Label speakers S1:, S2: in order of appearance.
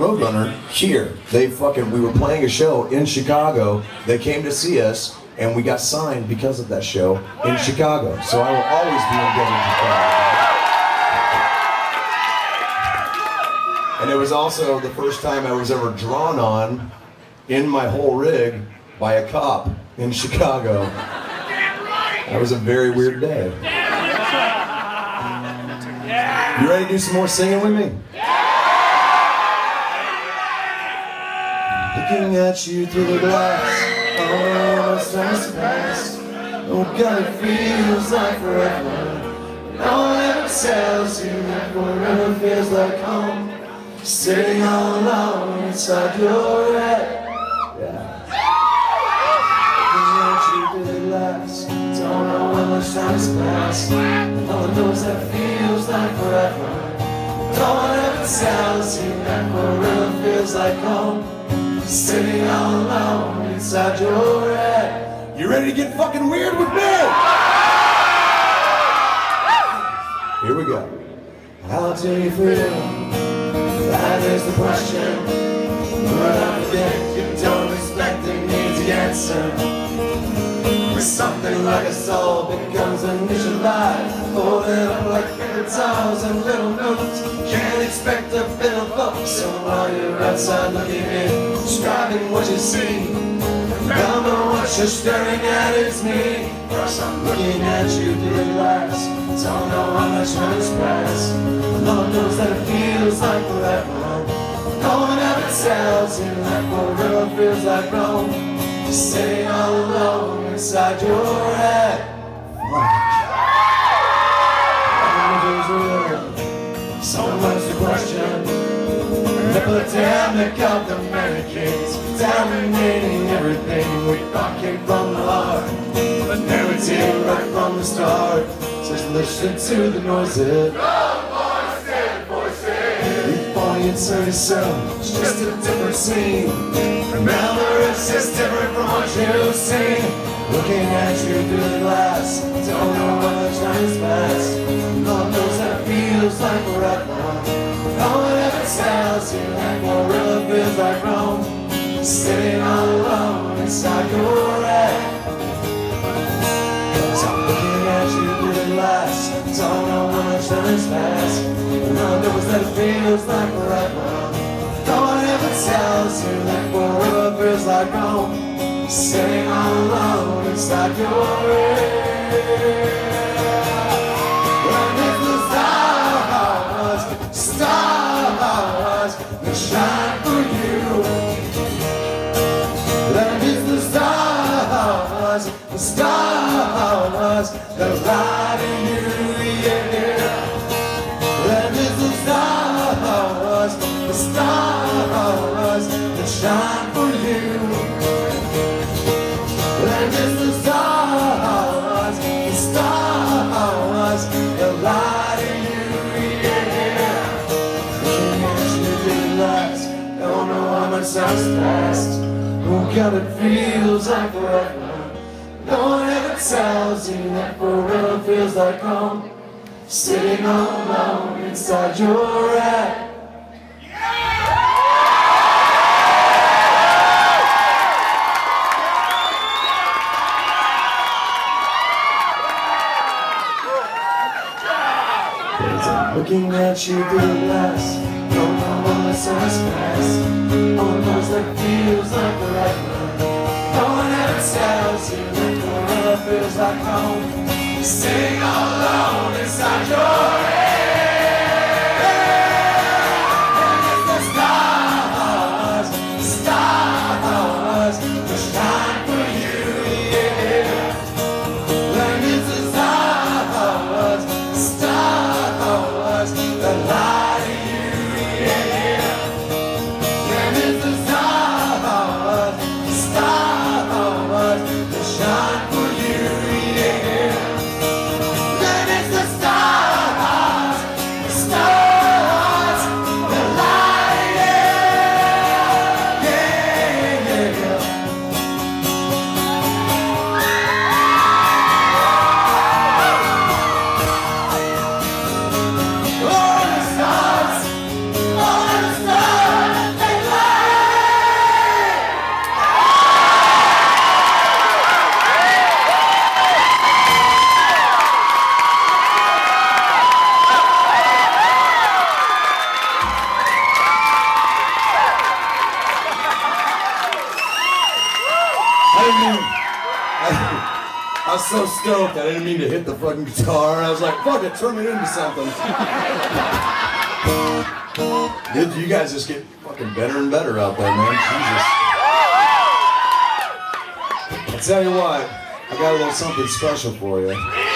S1: Roadrunner here. They fucking, we were playing a show in Chicago. They came to see us, and we got signed because of that show in Chicago. So I will always be indebted to Chicago. And it was also the first time I was ever drawn on in my whole rig by a cop in Chicago. That was a very weird day. You ready to do some more singing with me? Looking at you through the glass, oh, it's nice fast. Oh God, it feels like forever. No one ever tells you that forever feels like home. Sitting all alone inside your head. Looking at you through the glass, don't know how much time has passed. No one knows that feels like forever. No one ever tells you that forever feels like home. Sitting all alone inside your head. You ready to get fucking weird with me? Here we go. How do you feel? That is the question. But I forget you don't expect me to answer. With something like a soul becomes initialized Folded up like paper towels and little notes Can't expect a of hope So while you're outside looking in Describing what you see. Remember what you're staring at is me. I'm looking at you through the glass. Don't know how much time has passed Lord knows that it feels like forever. One ever tells you that forever feels like Rome Sitting all alone inside your head. So much to question. The epidemic of the Americans, dominating everything we thought came from the heart. The narrative right from the start. Just listen to the noises. Turn yourself, it's just a different scene. Remember, it's just different from what you've seen. Looking at you through the glass, don't know how much time has passed. Feels like forever. No one ever tells you that forever feels like Rome. Sitting all alone inside your head. So I'm looking at you through the glass, don't know how much time has passed. Lord knows that it feels like forever. No one ever tells you that forever feels like home. Sitting all alone inside your head. For you. Time's passed. Oh God, it feels like forever. No one ever tells you that forever feels like home. Sitting alone inside your head. Looking at you through the glass sun's past All it knows that feels like forever No one ever tells you that forever feels like home. Sitting all alone inside your didn't mean. I, I was so stoked. I didn't mean to hit the fucking guitar. I was like, fuck it, turn it into something. Dude, you guys just get fucking better and better out there, man. Jesus. I tell you what, I got a little something special for you.